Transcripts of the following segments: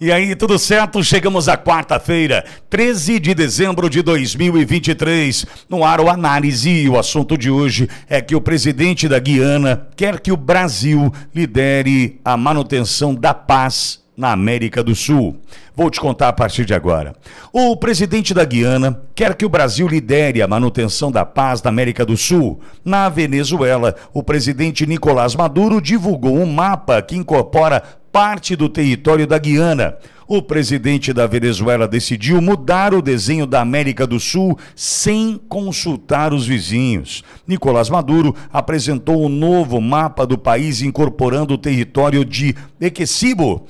E aí, tudo certo? Chegamos à quarta-feira, 13 de dezembro de 2023. No ar, o análise. E o assunto de hoje é que o presidente da Guiana quer que o Brasil lidere a manutenção da paz na América do Sul. Vou te contar a partir de agora. O presidente da Guiana quer que o Brasil lidere a manutenção da paz na América do Sul. Na Venezuela, o presidente Nicolás Maduro divulgou um mapa que incorpora parte do território da Guiana. O presidente da Venezuela decidiu mudar o desenho da América do Sul sem consultar os vizinhos. Nicolás Maduro apresentou o um novo mapa do país incorporando o território de Equecibo,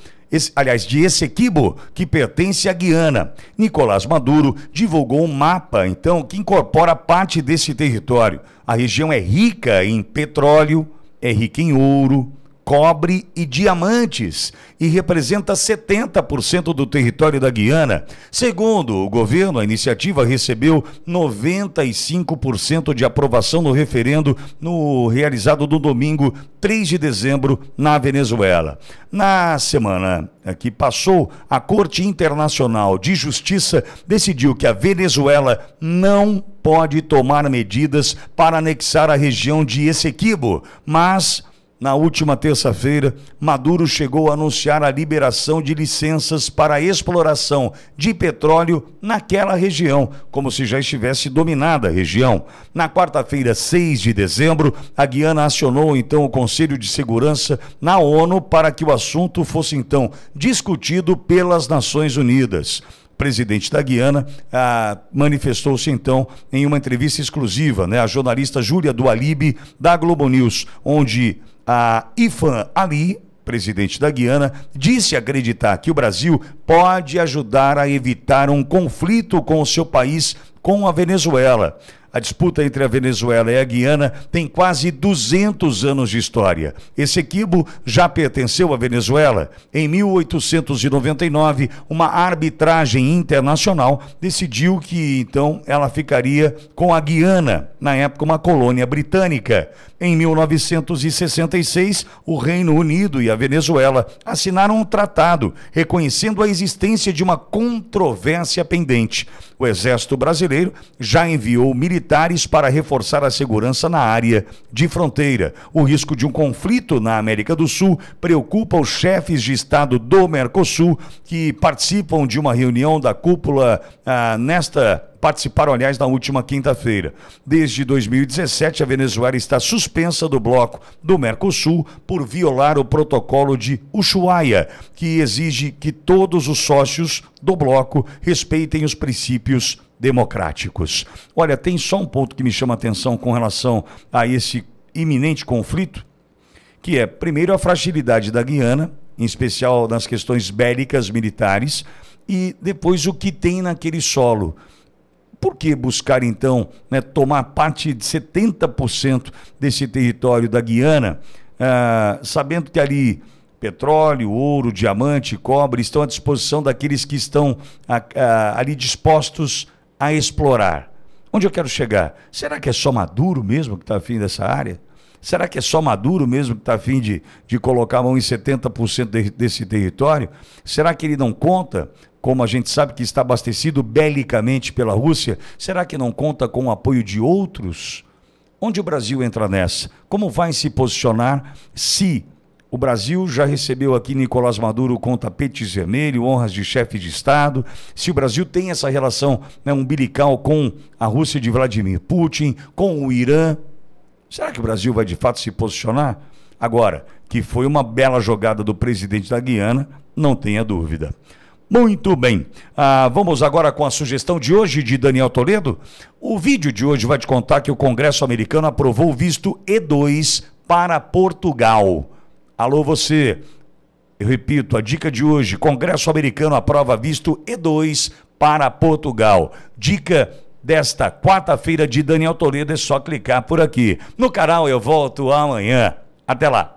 aliás, de Essequibo, que pertence à Guiana. Nicolás Maduro divulgou um mapa, então, que incorpora parte desse território. A região é rica em petróleo, é rica em ouro, cobre e diamantes e representa 70% do território da Guiana. Segundo o governo, a iniciativa recebeu 95% de aprovação no referendo no realizado no domingo 3 de dezembro na Venezuela. Na semana que passou, a Corte Internacional de Justiça decidiu que a Venezuela não pode tomar medidas para anexar a região de Essequibo, mas na última terça-feira, Maduro chegou a anunciar a liberação de licenças para exploração de petróleo naquela região, como se já estivesse dominada a região. Na quarta-feira, 6 de dezembro, a Guiana acionou então o Conselho de Segurança na ONU para que o assunto fosse então discutido pelas Nações Unidas presidente da Guiana, ah, manifestou-se então em uma entrevista exclusiva, né, a jornalista Júlia Dualibe, da Globo News, onde a Ifan Ali, presidente da Guiana, disse acreditar que o Brasil pode ajudar a evitar um conflito com o seu país com a Venezuela. A disputa entre a Venezuela e a Guiana tem quase 200 anos de história. Esse equibo já pertenceu à Venezuela. Em 1899, uma arbitragem internacional decidiu que então ela ficaria com a Guiana, na época uma colônia britânica. Em 1966, o Reino Unido e a Venezuela assinaram um tratado reconhecendo a existência de uma controvérsia pendente. O Exército Brasileiro já enviou militares para reforçar a segurança na área de fronteira. O risco de um conflito na América do Sul preocupa os chefes de Estado do Mercosul, que participam de uma reunião da cúpula ah, nesta participaram, aliás, na última quinta-feira. Desde 2017, a Venezuela está suspensa do bloco do Mercosul por violar o protocolo de Ushuaia, que exige que todos os sócios do bloco respeitem os princípios democráticos. Olha, tem só um ponto que me chama a atenção com relação a esse iminente conflito, que é, primeiro, a fragilidade da Guiana, em especial nas questões bélicas militares, e depois o que tem naquele solo por que buscar, então, né, tomar parte de 70% desse território da Guiana, ah, sabendo que ali petróleo, ouro, diamante, cobre estão à disposição daqueles que estão ah, ah, ali dispostos a explorar? Onde eu quero chegar? Será que é só Maduro mesmo que está afim dessa área? Será que é só Maduro mesmo que está afim de, de colocar a mão em 70% de, desse território? Será que ele não conta como a gente sabe que está abastecido belicamente pela Rússia, será que não conta com o apoio de outros? Onde o Brasil entra nessa? Como vai se posicionar se o Brasil já recebeu aqui Nicolás Maduro com tapetes vermelhos, honras de chefe de Estado. Se o Brasil tem essa relação né, umbilical com a Rússia de Vladimir Putin, com o Irã, será que o Brasil vai de fato se posicionar? Agora, que foi uma bela jogada do presidente da Guiana, não tenha dúvida. Muito bem. Ah, vamos agora com a sugestão de hoje de Daniel Toledo. O vídeo de hoje vai te contar que o Congresso americano aprovou o visto E2 para Portugal. Alô, você. Eu repito, a dica de hoje: Congresso americano aprova visto E2 para Portugal. Dica desta quarta-feira de Daniel Toledo é só clicar por aqui. No canal eu volto amanhã. Até lá.